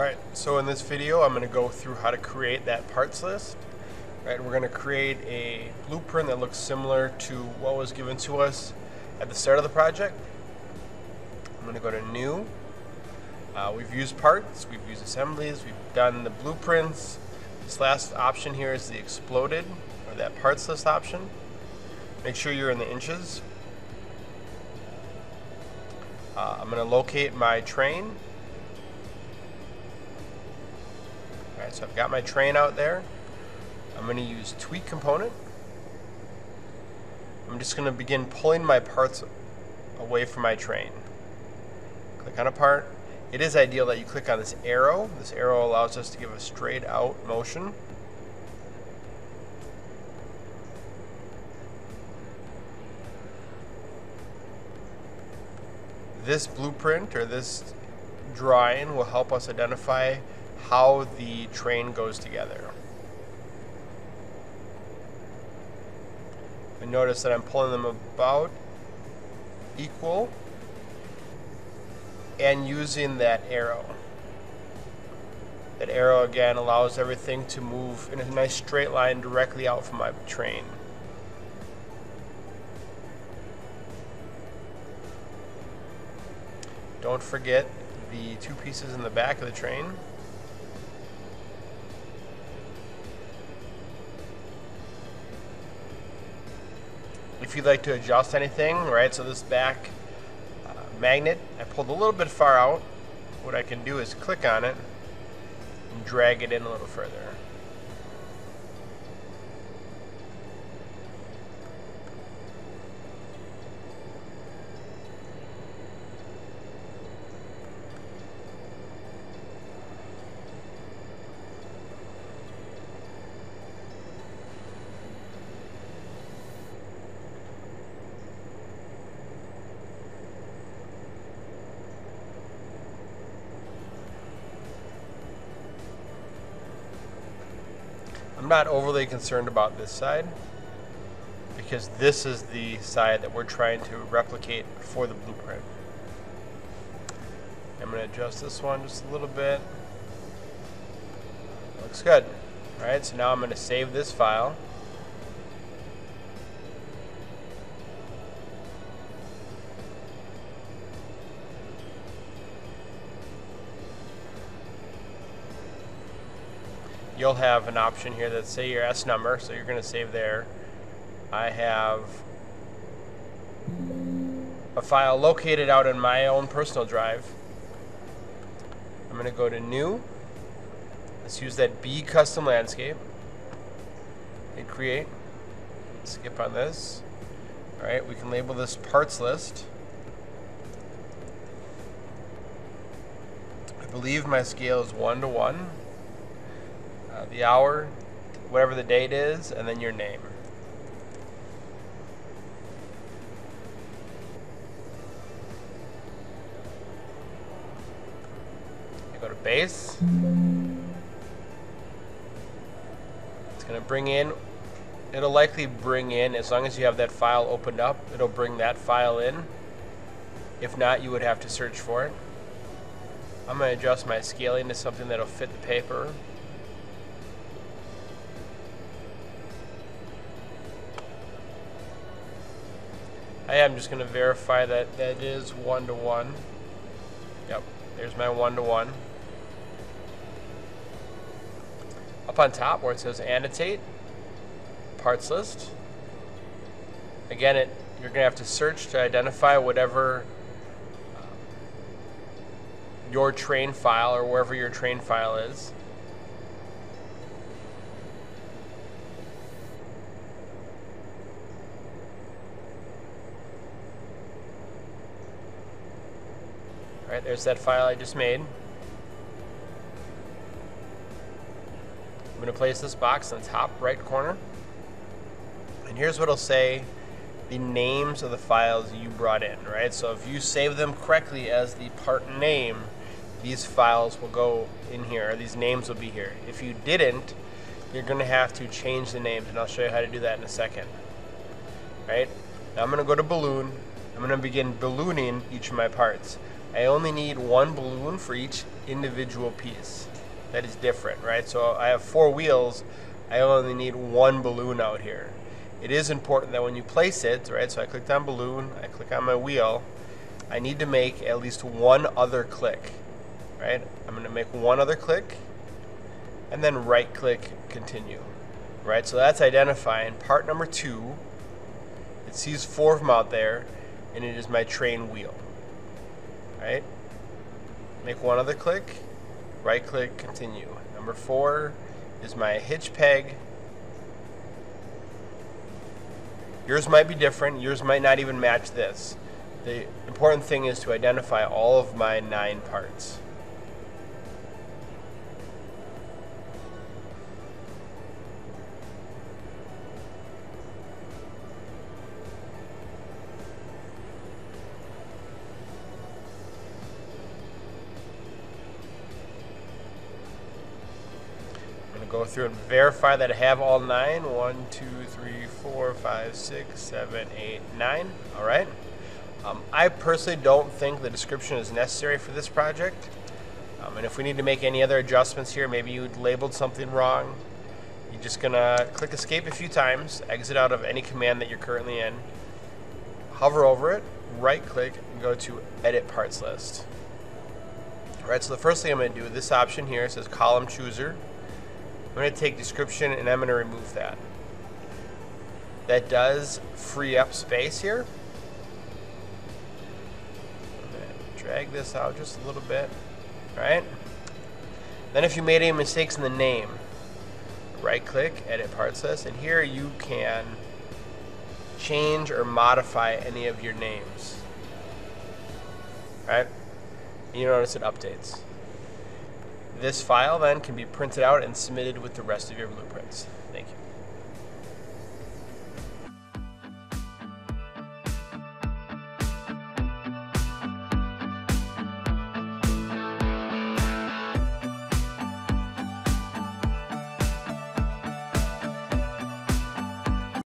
Alright, so in this video I'm going to go through how to create that parts list. Right, we're going to create a blueprint that looks similar to what was given to us at the start of the project. I'm going to go to new. Uh, we've used parts, we've used assemblies, we've done the blueprints. This last option here is the exploded, or that parts list option. Make sure you're in the inches. Uh, I'm going to locate my train Alright, so I've got my train out there. I'm going to use tweak component. I'm just going to begin pulling my parts away from my train. Click on a part. It is ideal that you click on this arrow. This arrow allows us to give a straight out motion. This blueprint or this drawing will help us identify how the train goes together. And notice that I'm pulling them about equal and using that arrow. That arrow again allows everything to move in a nice straight line directly out from my train. Don't forget the two pieces in the back of the train. If you'd like to adjust anything, right, so this back uh, magnet, I pulled a little bit far out. What I can do is click on it and drag it in a little further. Not overly concerned about this side because this is the side that we're trying to replicate for the blueprint. I'm going to adjust this one just a little bit. Looks good. Alright, so now I'm going to save this file. You'll have an option here that say your S number, so you're going to save there. I have a file located out in my own personal drive. I'm going to go to New. Let's use that B Custom Landscape. Hit Create. Skip on this. Alright, we can label this Parts List. I believe my scale is 1 to 1 uh, the hour, whatever the date is, and then your name. You go to base. It's going to bring in, it'll likely bring in, as long as you have that file opened up, it'll bring that file in. If not, you would have to search for it. I'm going to adjust my scaling to something that'll fit the paper. I am just going to verify that that is one to one. Yep, there's my one to one. Up on top where it says annotate, parts list. Again, it you're going to have to search to identify whatever uh, your train file or wherever your train file is. Alright, there's that file I just made. I'm going to place this box in the top right corner. And here's what it'll say the names of the files you brought in, right? So if you save them correctly as the part name, these files will go in here, or these names will be here. If you didn't, you're going to have to change the names, and I'll show you how to do that in a second. Right? Now I'm going to go to balloon. I'm going to begin ballooning each of my parts. I only need one balloon for each individual piece. That is different, right? So I have four wheels, I only need one balloon out here. It is important that when you place it, right, so I clicked on balloon, I click on my wheel, I need to make at least one other click, right? I'm gonna make one other click, and then right click continue, right? So that's identifying part number two. It sees four of them out there, and it is my train wheel, right? Make one other click, right click, continue. Number four is my hitch peg. Yours might be different, yours might not even match this. The important thing is to identify all of my nine parts. Go through and verify that I have all nine. One, two, three, four, five, six, seven, eight, nine. All right. Um, I personally don't think the description is necessary for this project. Um, and if we need to make any other adjustments here, maybe you labeled something wrong, you're just gonna click escape a few times, exit out of any command that you're currently in, hover over it, right click, and go to edit parts list. All right, so the first thing I'm gonna do, this option here says column chooser. I'm going to take description and I'm going to remove that. That does free up space here. drag this out just a little bit. right? Then if you made any mistakes in the name, right click, edit parts list, and here you can change or modify any of your names. Alright? You notice it updates. This file then can be printed out and submitted with the rest of your blueprints. Thank you.